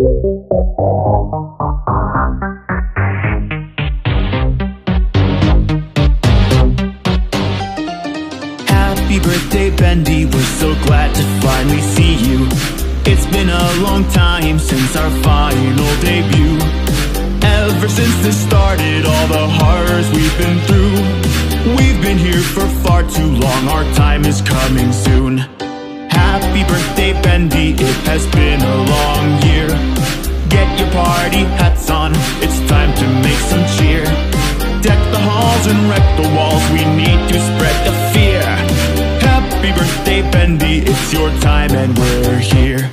Happy birthday, Bendy. We're so glad to finally see you. It's been a long time since our final debut. Ever since this started, all the horrors we've been through. We've been here for far too long, our time is coming soon. Happy birthday, Bendy. The walls, we need to spread the fear. Happy birthday, Bendy, it's your time and we're here.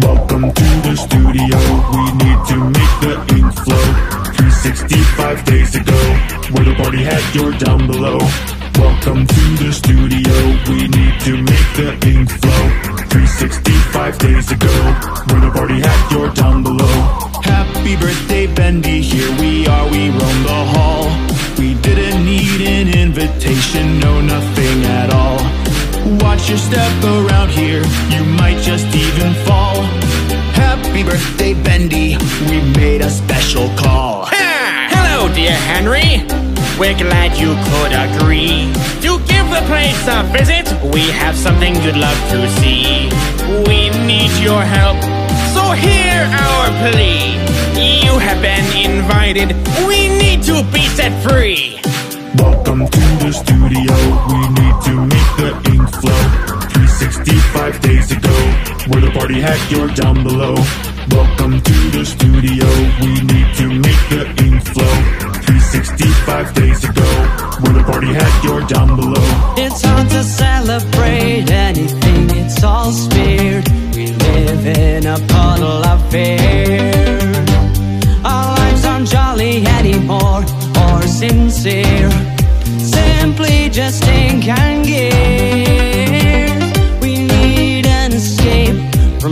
Welcome to the studio, we need to make the ink flow. 365 days ago, where the party hat, you're down below. Welcome to the studio, we need to make the ink flow. 365 days ago, where the party hat, you're down below. Watch your step around here, you might just even fall. Happy birthday, Bendy, we made a special call. Ah, hello, dear Henry. We're glad you could agree to give the place a visit. We have something you'd love to see. We need your help, so hear our plea. You have been invited. We need to be set free. Welcome to the studio. We need to make the party hat, you're down below. Welcome to the studio. We need to make the ink flow. 365 days ago, we're the party hat, you're down below. It's hard to celebrate anything, it's all spared. We live in a puddle of fear. Our lives aren't jolly anymore or sincere. Simply just ink and gears.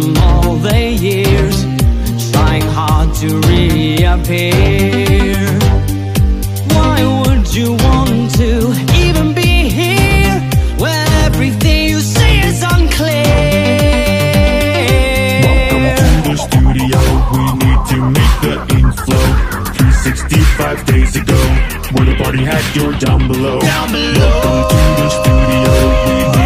From all the years. Trying hard to reappear. Why would you want to even be here when everything you say is unclear? Welcome to the studio. We need to make the ink flow. 365 days ago, where the party had, you're down below. Down below. Welcome to the studio.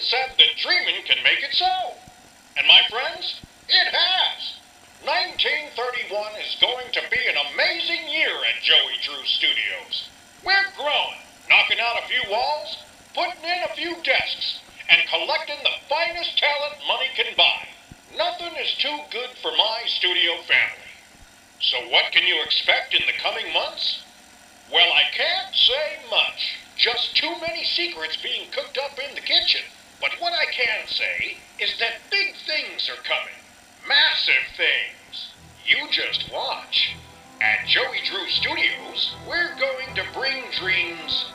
Said that dreaming can make it so. And my friends, it has. 1931 is going to be an amazing year at Joey Drew Studios. We're growing, knocking out a few walls, putting in a few desks, and collecting the finest talent money can buy. Nothing is too good for my studio family. So what can you expect in the coming months? Well, I can't say much. Just too many secrets being cooked up in the kitchen. But what I can say is that big things are coming. Massive things. You just watch. At Joey Drew Studios, we're going to bring dreams